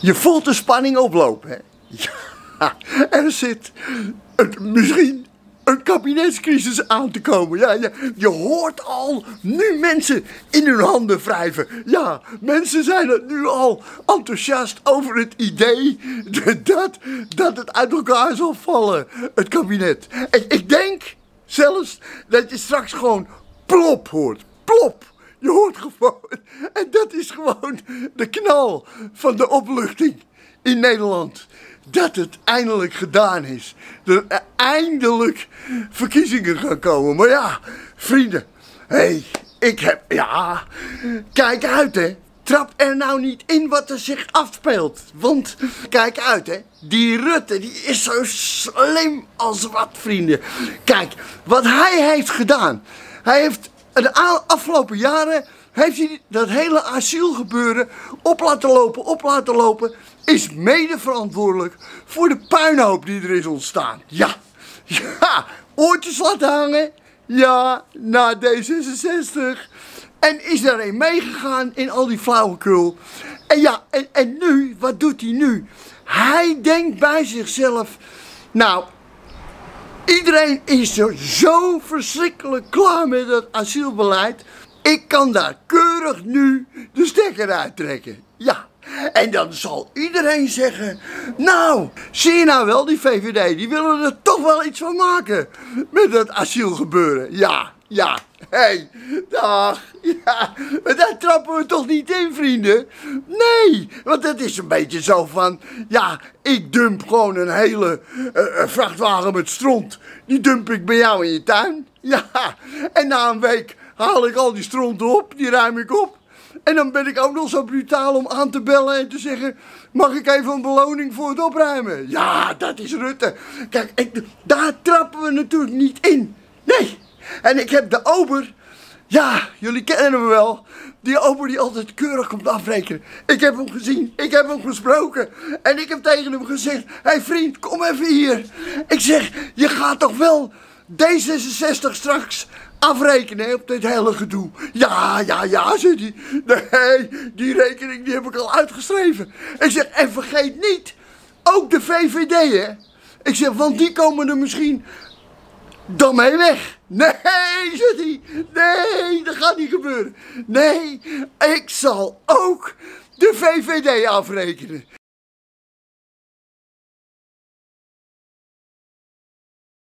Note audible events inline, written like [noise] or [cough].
Je voelt de spanning oplopen, hè? Ja, [laughs] er zit misschien een kabinetscrisis aan te komen. Ja, je, je hoort al nu mensen in hun handen wrijven. Ja, mensen zijn er nu al enthousiast over het idee [laughs] dat, dat het uit elkaar zal vallen, het kabinet. En ik denk zelfs dat je straks gewoon plop hoort. Plop. Je hoort gewoon. Gewoon de knal van de opluchting in Nederland. Dat het eindelijk gedaan is. Er eindelijk verkiezingen gaan komen. Maar ja, vrienden. Hé, hey, ik heb. Ja. Kijk uit, hè. Trap er nou niet in wat er zich afspeelt. Want, kijk uit hè, die Rutte die is zo slim als wat vrienden. Kijk, wat hij heeft gedaan. Hij heeft de afgelopen jaren heeft hij dat hele asielgebeuren op laten lopen, op laten lopen. Is mede verantwoordelijk voor de puinhoop die er is ontstaan. Ja, ja, oortjes laten hangen. Ja, na D66. En is daarin meegegaan in al die flauwekul. En ja, en, en nu, wat doet hij nu? Hij denkt bij zichzelf, nou, iedereen is er zo verschrikkelijk klaar met dat asielbeleid. Ik kan daar keurig nu de stekker uittrekken. Ja. En dan zal iedereen zeggen, nou, zie je nou wel, die VVD, die willen er toch wel iets van maken met dat asielgebeuren. Ja, ja, hey, dag, ja, maar daar trappen we toch niet in, vrienden? Nee, want het is een beetje zo van, ja, ik dump gewoon een hele uh, vrachtwagen met stront. Die dump ik bij jou in je tuin. Ja, en na een week haal ik al die stront op, die ruim ik op. En dan ben ik ook nog zo brutaal om aan te bellen en te zeggen: Mag ik even een beloning voor het opruimen? Ja, dat is Rutte. Kijk, daar trappen we natuurlijk niet in. Nee. En ik heb de ober. Ja, jullie kennen hem wel. Die ober die altijd keurig komt afrekenen. Ik heb hem gezien, ik heb hem gesproken. En ik heb tegen hem gezegd: Hé hey vriend, kom even hier. Ik zeg: Je gaat toch wel D66 straks afrekenen op dit hele gedoe. Ja, ja, ja, hij. Nee, die rekening die heb ik al uitgeschreven. Ik zeg, en vergeet niet, ook de VVD, hè. Ik zeg, want die komen er misschien dan mee weg. Nee, zegt. Nee, dat gaat niet gebeuren. Nee, ik zal ook de VVD afrekenen.